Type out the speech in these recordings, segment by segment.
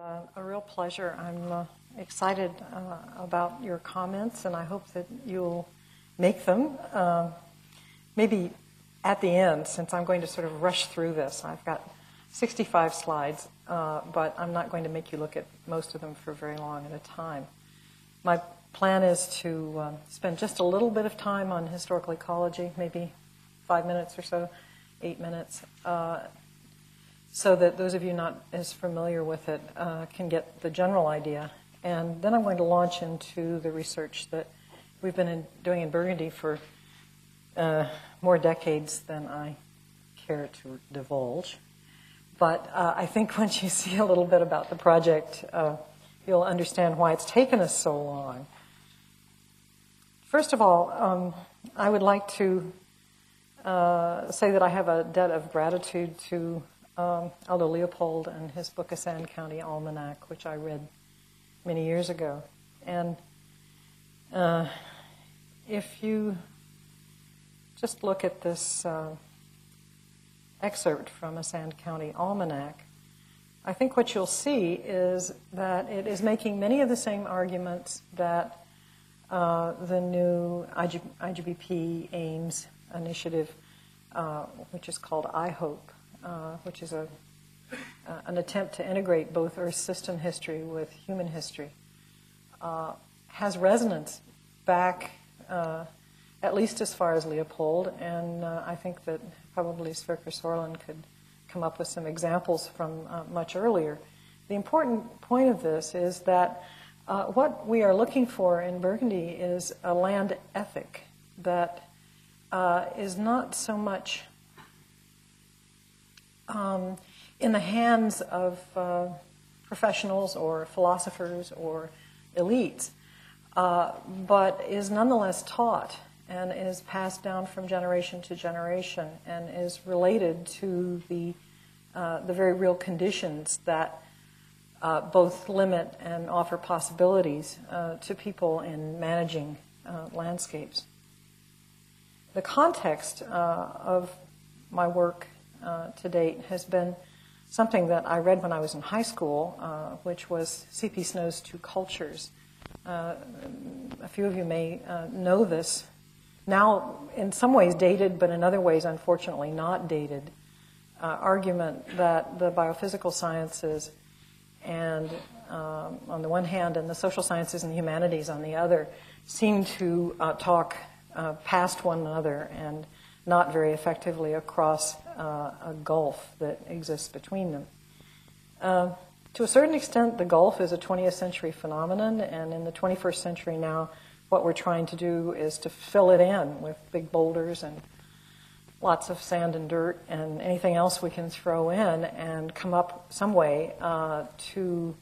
Uh, a real pleasure. I'm uh, excited uh, about your comments, and I hope that you'll make them. Uh, maybe at the end, since I'm going to sort of rush through this. I've got 65 slides, uh, but I'm not going to make you look at most of them for very long at a time. My plan is to uh, spend just a little bit of time on historical ecology, maybe five minutes or so, eight minutes, so that those of you not as familiar with it uh, can get the general idea. And then I'm going to launch into the research that we've been in, doing in Burgundy for uh, more decades than I care to divulge. But uh, I think once you see a little bit about the project, uh, you'll understand why it's taken us so long. First of all, um, I would like to uh, say that I have a debt of gratitude to um, Aldo Leopold and his book, A Sand County Almanac, which I read many years ago. And uh, if you just look at this uh, excerpt from A Sand County Almanac, I think what you'll see is that it is making many of the same arguments that uh, the new IG- IGBP AIMES initiative, uh, which is called IHOPE, uh, which is a, uh, an attempt to integrate both Earth system history with human history, uh, has resonance back uh, at least as far as Leopold, and uh, I think that probably Sverker Sorlin could come up with some examples from much earlier. The important point of this is that what we are looking for in Burgundy is a land ethic that is not so much um, in the hands of uh, professionals or philosophers or elites, uh, but is nonetheless taught and is passed down from generation to generation and is related to the, uh, the very real conditions that uh, both limit and offer possibilities uh, to people in managing uh, landscapes. The context of my work uh, to date has been something that I read when I was in high school, uh, which was C.P. Snow's Two Cultures. Uh, a few of you may uh, know this. Now, in some ways dated, but in other ways, unfortunately, not dated. Uh, argument that the biophysical sciences and um, on the one hand, and the social sciences and humanities on the other, seem to uh, talk past one another and not very effectively across uh, a gulf that exists between them. Uh, to a certain extent, the gulf is a 20th century phenomenon, and in the 21st century now, what we're trying to do is to fill it in with big boulders and lots of sand and dirt and anything else we can throw in and come up some way uh, to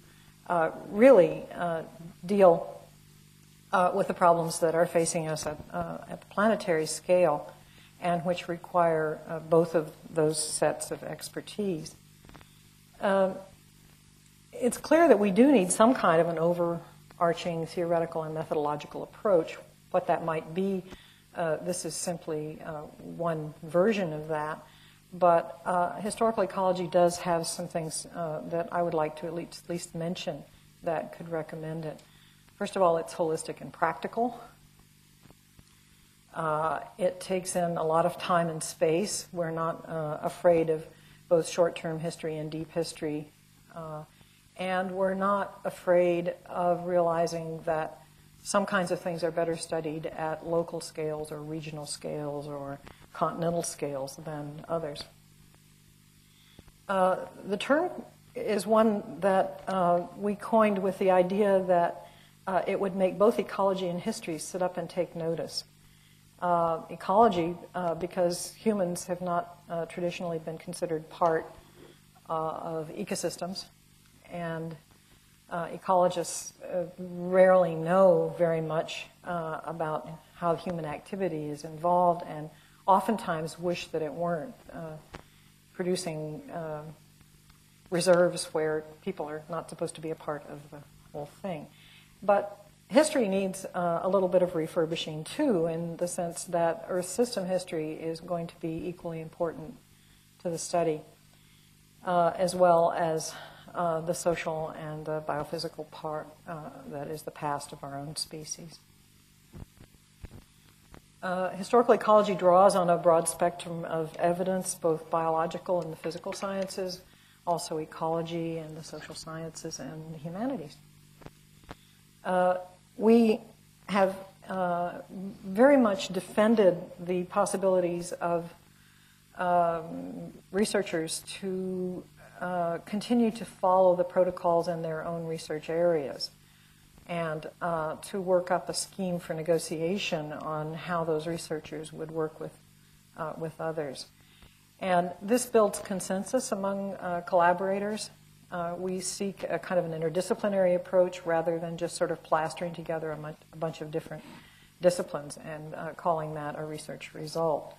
uh, really uh, deal uh, with the problems that are facing us at, uh, at the planetary scale and which require uh, both of those sets of expertise. Um, it's clear that we do need some kind of an overarching theoretical and methodological approach. What that might be, uh, this is simply uh, one version of that. But uh, historical ecology does have some things uh, that I would like to at least, at least mention that could recommend it. First of all, it's holistic and practical. Uh, it takes in a lot of time and space. We're not uh, afraid of both short term history and deep history. Uh, and we're not afraid of realizing that some kinds of things are better studied at local scales or regional scales or continental scales than others. Uh, the term is one that uh, we coined with the idea that uh, it would make both ecology and history sit up and take notice uh, ecology uh, because humans have not uh, traditionally been considered part uh, of ecosystems, and uh, ecologists uh, rarely know very much about how human activity is involved, and oftentimes wish that it weren't producing reserves where people are not supposed to be a part of the whole thing. But history needs uh, a little bit of refurbishing too, in the sense that Earth system history is going to be equally important to the study, uh, as well as uh, the social and the biophysical part uh, that is the past of our own species. Uh, historical ecology draws on a broad spectrum of evidence, both biological and the physical sciences, also ecology and the social sciences and the humanities. Uh, we have uh, very much defended the possibilities of um, researchers to uh, continue to follow the protocols in their own research areas and uh, to work up a scheme for negotiation on how those researchers would work with, uh, with others. And this builds consensus among uh, collaborators. Uh, we seek a kind of an interdisciplinary approach rather than just sort of plastering together a, a bunch of different disciplines and uh, calling that a research result.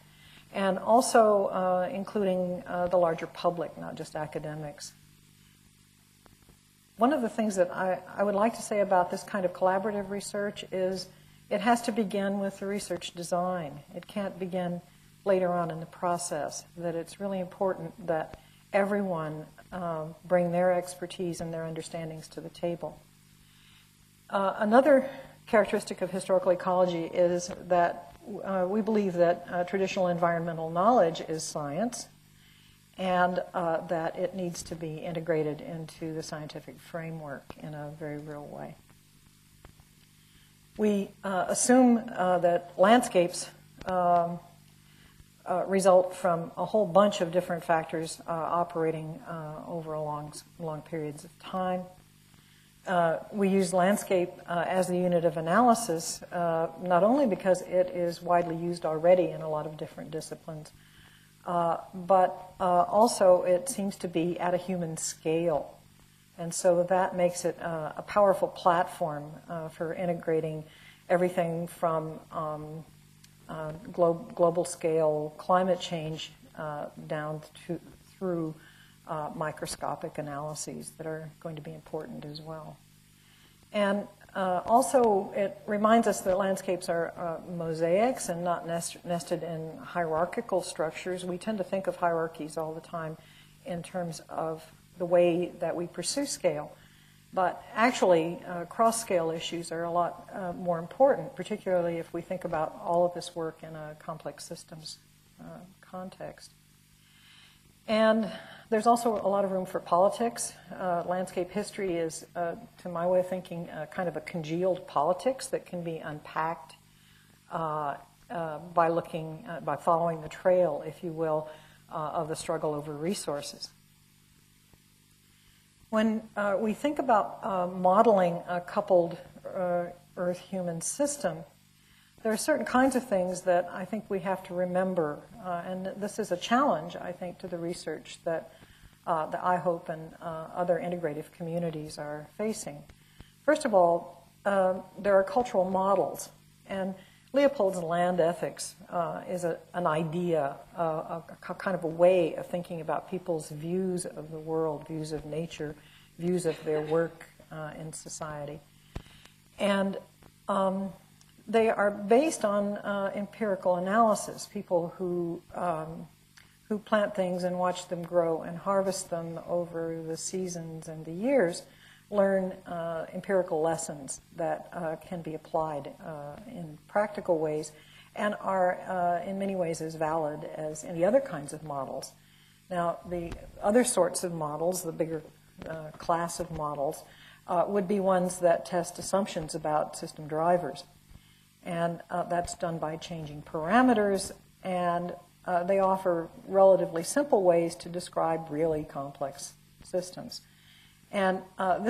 And also uh, including the larger public, not just academics. One of the things that I, I would like to say about this kind of collaborative research is it has to begin with the research design. It can't begin later on in the process. That it's really important that everyone um, bring their expertise and their understandings to the table. Uh, another characteristic of historical ecology is that uh, we believe that uh, traditional environmental knowledge is science, and uh, that it needs to be integrated into the scientific framework in a very real way. We uh, assume uh, that landscapes um, uh, result from a whole bunch of different factors uh, operating uh, over a long, long periods of time. we use landscape as the unit of analysis, not only because it is widely used already in a lot of different disciplines, uh, but uh, also it seems to be at a human scale. And so that makes it uh, a powerful platform uh, for integrating everything from um, uh, glo- global scale climate change down to, through microscopic analyses that are going to be important as well. And uh, also, it reminds us that landscapes are uh, mosaics and not nest- nested in hierarchical structures. We tend to think of hierarchies all the time in terms of the way that we pursue scale. But actually, uh, cross scale issues are a lot uh, more important, particularly if we think about all of this work in a complex systems uh, context. And there's also a lot of room for politics. Uh, landscape history is, uh, to my way of thinking, uh, kind of a congealed politics that can be unpacked by looking, by following the trail, if you will, of the struggle over resources. When we think about modeling a coupled Earth-human system, there are certain kinds of things that I think we have to remember, uh, and this is a challenge, I think, to the research that uh, IHOPE and uh, other integrative communities are facing. First of all, uh, there are cultural models, and Leopold's land ethics uh, is a, an idea, uh, a, a, kind of a way of thinking about people's views of the world, views of nature, views of their work uh, in society. And um, they are based on empirical analysis, people who um, who plant things and watch them grow and harvest them over the seasons and the years learn uh, empirical lessons that uh, can be applied uh, in practical ways and are uh, in many ways as valid as any other kinds of models. Now, the other sorts of models, the bigger uh, class of models, would be ones that test assumptions about system drivers. And that's done by changing parameters and uh, they offer relatively simple ways to describe really complex systems. And uh,